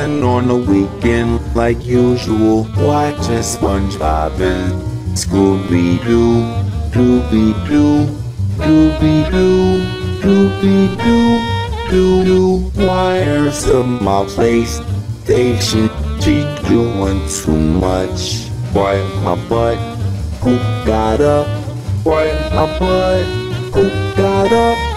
fun on the weekend like usual. Watch a SpongeBob and Scooby-Doo, Dooby-Doo, Dooby-Doo, Dooby-Doo, Doo-Doo. Wires of my PlayStation, she doing too much. Why my butt? Who got up? Why my butt? Who got up?